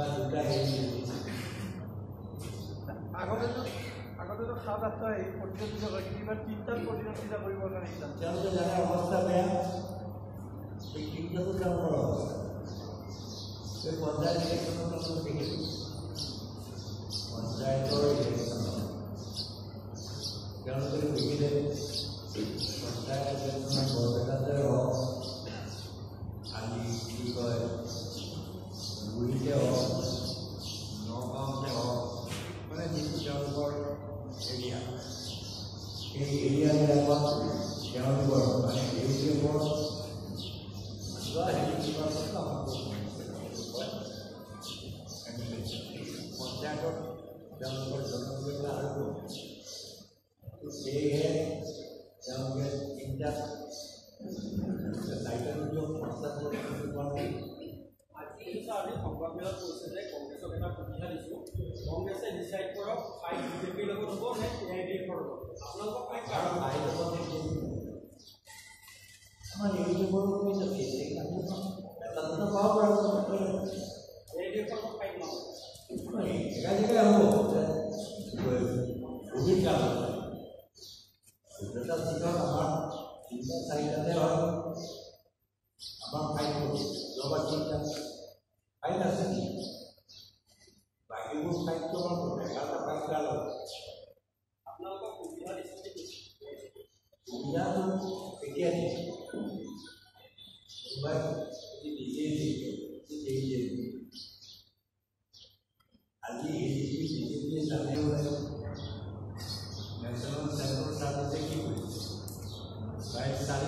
বা দুটা হেলমেট আগতে আগতে তো সাত আটটা কৰিব নোৱাৰিছা তেওঁলোকে যাৰ অৱস্থা বেয়া এই তিনিটাতো তেওঁলোকৰ অৱস্থা সেই পঞ্চায়ত ইলেকশ্যনৰ পাছত দেখিছোঁ পঞ্চায়তৰ ইলেকশ্যন তেওঁলোকে দেখিলে পঞ্চায়ত ইলেকশ্যনত বৰপেটাতে হওক আমি কি কয় nghe ra con cho nó vừa mà hiểu chưa có trong cái sự công việc là đủ thực tế hết trong cái tính chất sự tài năng chung của tất cả các con কংগ্ৰেছক এটা সুবিধা দিছোঁ কংগ্ৰেছে decide কৰক fight বিজেপিৰ লগত হ'ব নে এ আই ডি এফৰ লগত আপোনালোকৰ ফাইট কাৰ আৰু আইডলৰ আমাৰ ইউটিউবৰো কৈছে এটা দুটা পাব পাৰোঁ এ আই দুটা চিটত আমাৰ ফাইন আছে বাকীবোৰ ফাইনটো আমাৰ এঘাৰটা ফাইন লয় আপোনালোকক সুবিধা দিছোঁ নেকি সুবিধাটো এতিয়া দিয়ে কোনোবাই যদি নিজেই দিয়ে তেতিয়াই দিয়ে আজি এই যিটো বিজেপিয়ে জানিব লাগে নেশ্যনেল চেণ্ট্ৰেল চাৰ্ভিচে কি কৰিছে প্ৰায় চাৰি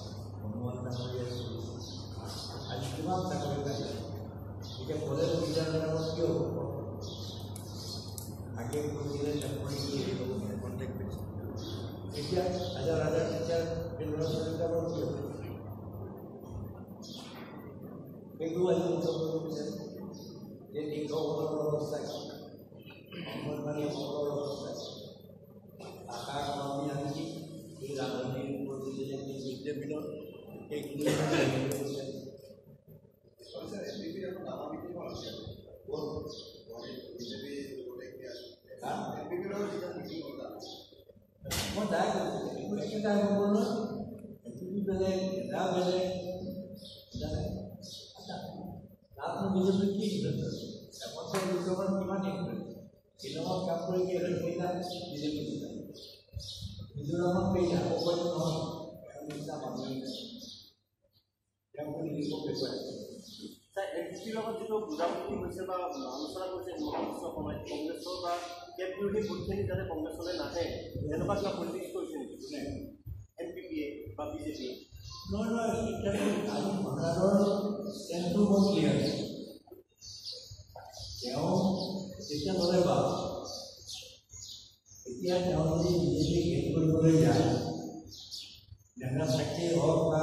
como no estaría su Ayudamos a la y que podemos quitar la noción a quien considera la policía y lo que contempla. Y ya, allá la allá, allá, pero no se le da noción. Kedua itu. জানে তাতনো BJP কি invest এবছৰ দুবছৰমান কিমান invest শ্বিলঙত কাম কৰি কি সেইটা BJP জিতা মিজোৰামত কেইটা অকলে নহয় যিটো বুজাবুজি হৈছে বা আলোচনা কৰিছে মহাৰাষ্ট্ৰ সময়ত কংগ্ৰেছৰ বা কেব বিৰোধী ভোটখিনি যাতে কংগ্ৰেছলৈ নাহে এনেকুৱা কিবা পলিটিক্স কৰিছে নেকি কোনে এন পি পিয়ে বা বিজেপিয়ে নহয় নহয় এতিয়া আজি মহাৰাষ্ট্ৰৰ ষ্টেণ্ডটো বৰ ক্লিয়াৰ তেওঁ যেতিয়া ল'লে বাৰু এতিয়া তেওঁ যদি বিজেপি শেষ কৰিবলৈ যায় নেতা চাকৰিয়ে হওক বা